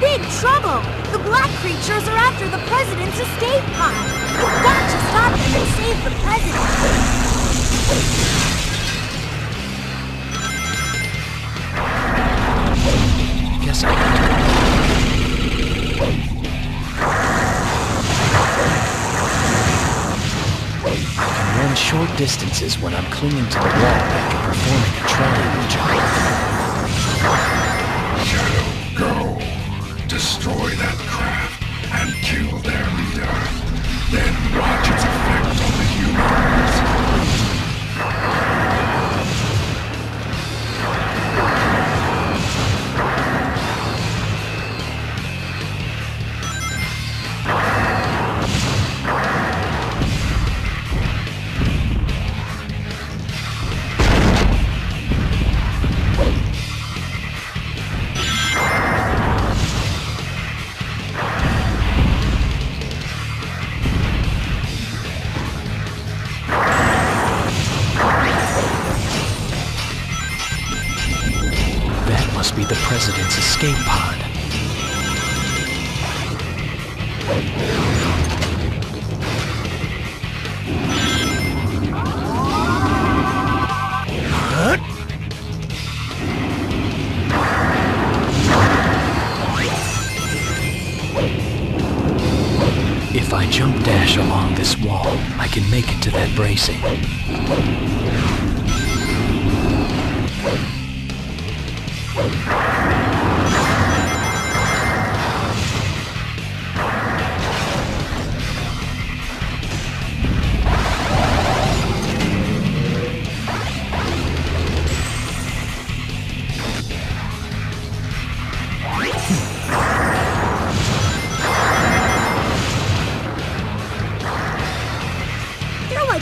big trouble! The black creatures are after the president's escape pod! You've got to stop them and save the president! Guess I I can run short distances when I'm clinging to the wall performing a triangle must be the president's escape pod. If I jump dash along this wall, I can make it to that bracing. Like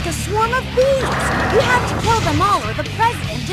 a swarm of bees! You have to kill them all or the president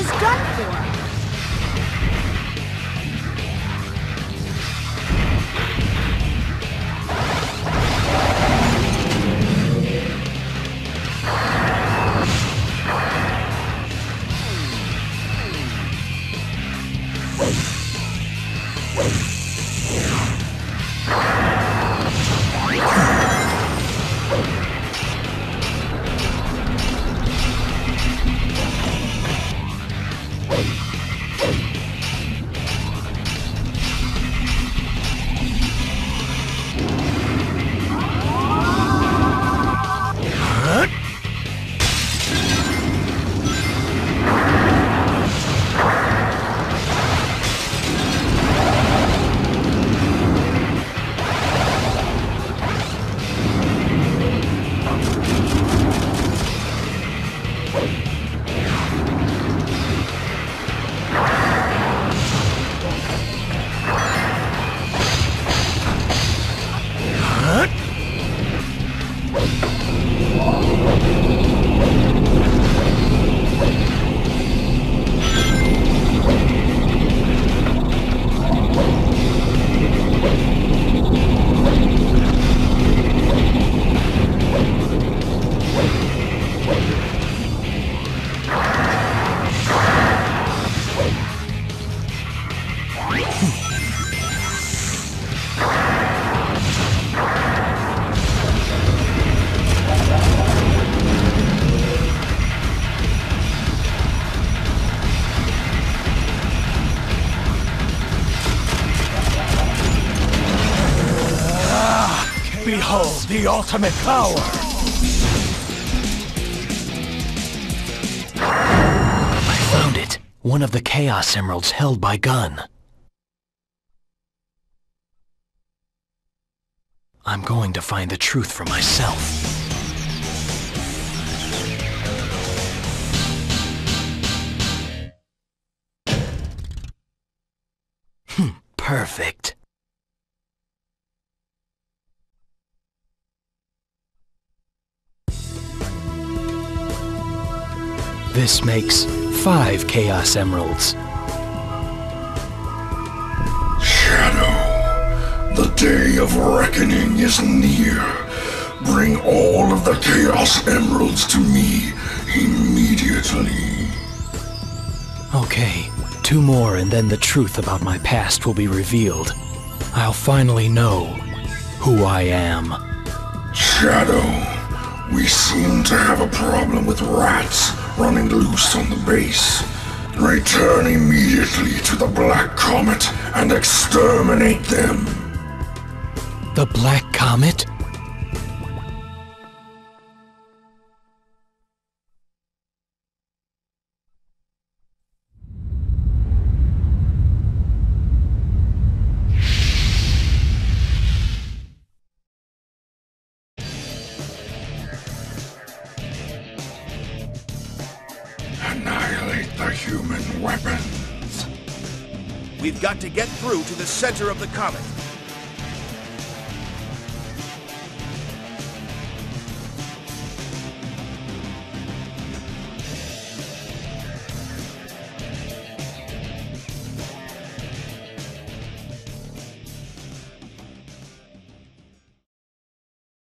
Oh. Behold the ultimate power! I found it. One of the Chaos Emeralds held by Gun. I'm going to find the truth for myself. Hmm, perfect. This makes five Chaos Emeralds. Shadow, the day of reckoning is near. Bring all of the Chaos Emeralds to me immediately. Okay, two more and then the truth about my past will be revealed. I'll finally know who I am. Shadow, we seem to have a problem with rats running loose on the base. Return immediately to the Black Comet and exterminate them. The Black Comet? Weapons. We've got to get through to the center of the comet.